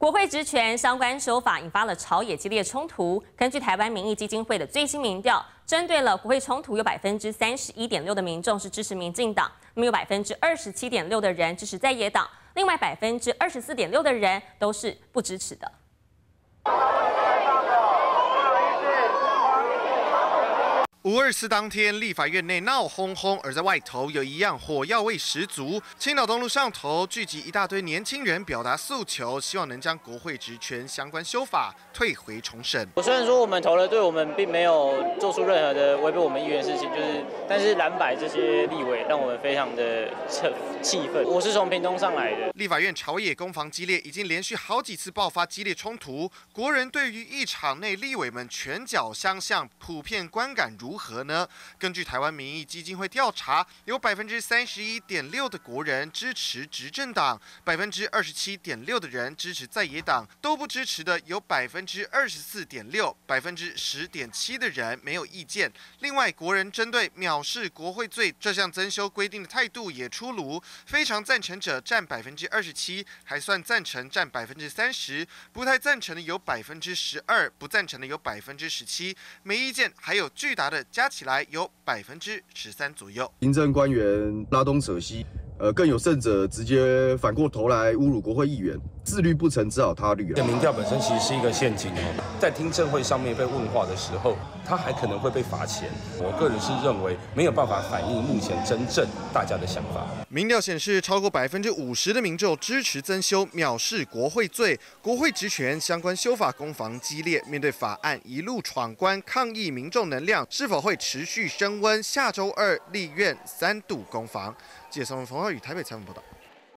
国会职权相关手法引发了朝野激烈冲突。根据台湾民意基金会的最新民调，针对了国会冲突，有百分之三十一点六的民众是支持民进党，那么有百分之二十七点六的人支持在野党，另外百分之二十四点六的人都是不支持的。五二四当天，立法院内闹哄哄，而在外头有一样火药味十足。青岛东路上头聚集一大堆年轻人，表达诉求，希望能将国会职权相关修法退回重审。我虽然说我们投了，对我们并没有做出任何的违背我们意愿的事情，就是，但是蓝白这些立委让我们非常的气气愤。我是从屏东上来的。立法院朝野攻防激烈，已经连续好几次爆发激烈冲突。国人对于一场内立委们拳脚相向，普遍观感如？如何呢？根据台湾民意基金会调查，有百分之三十一点六的国人支持执政党，百分之二十七点六的人支持在野党，都不支持的有百分之二十四点六，百分之十点七的人没有意见。另外，国人针对藐视国会罪这项增修规定的态度也出炉，非常赞成者占百分之二十七，还算赞成占百分之三十，不太赞成的有百分之十二，不赞成的有百分之十七，没意见还有巨大的。加起来有百分之十三左右。行政官员拉东扯西，呃，更有甚者，直接反过头来侮辱国会议员。自律不成，只好他律。这民调本身其实是一个陷阱哦，在听证会上面被问话的时候，他还可能会被罚钱。我个人是认为没有办法反映目前真正大家的想法。民调显示，超过百分之五十的民众支持增修藐视国会罪，国会职权相关修法攻防激烈。面对法案一路闯关抗议，民众能量是否会持续升温？下周二立院三度攻防。记者宋文冯浩宇台北采访报道。